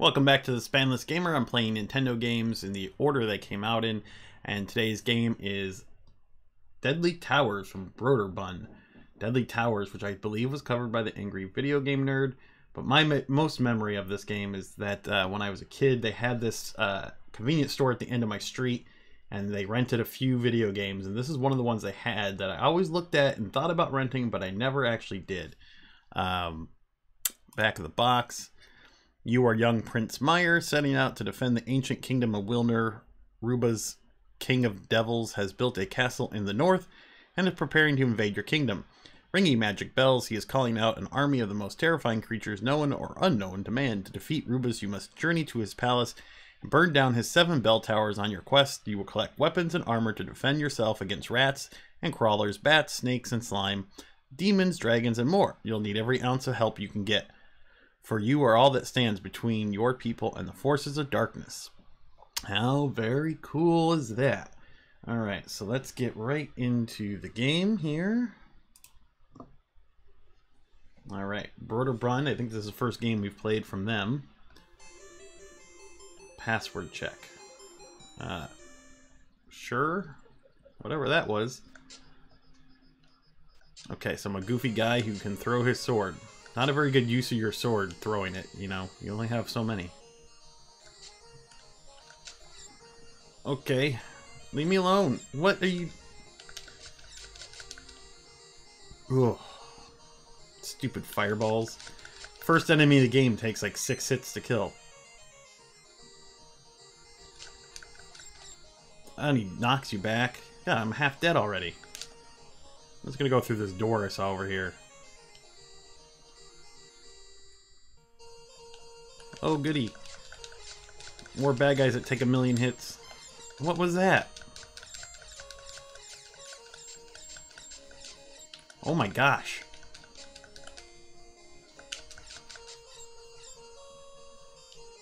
Welcome back to the Spanless Gamer. I'm playing Nintendo games in the order they came out in, and today's game is Deadly Towers from Broderbund. Deadly Towers, which I believe was covered by the Angry Video Game Nerd, but my me most memory of this game is that uh, when I was a kid, they had this uh, convenience store at the end of my street, and they rented a few video games, and this is one of the ones they had that I always looked at and thought about renting, but I never actually did. Um, back of the box you are young Prince Myer, setting out to defend the ancient kingdom of Willner. Rubas king of devils has built a castle in the north and is preparing to invade your kingdom. Ringing magic bells, he is calling out an army of the most terrifying creatures known or unknown to man. To defeat Rubas, you must journey to his palace and burn down his seven bell towers on your quest. You will collect weapons and armor to defend yourself against rats and crawlers, bats, snakes, and slime, demons, dragons, and more. You'll need every ounce of help you can get for you are all that stands between your people and the forces of darkness. How very cool is that? All right, so let's get right into the game here. All right, Broderbund, I think this is the first game we've played from them. Password check. Uh, sure, whatever that was. Okay, so I'm a goofy guy who can throw his sword. Not a very good use of your sword throwing it, you know. You only have so many. Okay. Leave me alone. What are you... Ugh. Stupid fireballs. First enemy of the game takes like six hits to kill. And he knocks you back. Yeah, I'm half dead already. I'm just gonna go through this door I saw over here. Oh, goody. More bad guys that take a million hits. What was that? Oh my gosh.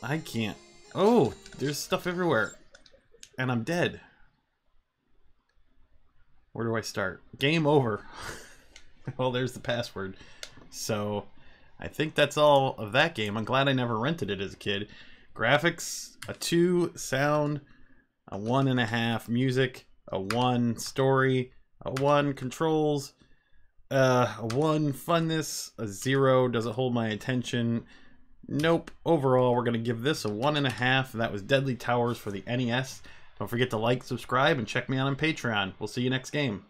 I can't. Oh, there's stuff everywhere. And I'm dead. Where do I start? Game over. well, there's the password. So, I think that's all of that game. I'm glad I never rented it as a kid. Graphics, a 2, sound, a 1.5, music, a 1, story, a 1, controls, uh, a 1, funness, a 0, does it hold my attention? Nope. Overall, we're going to give this a 1.5. That was Deadly Towers for the NES. Don't forget to like, subscribe, and check me out on Patreon. We'll see you next game.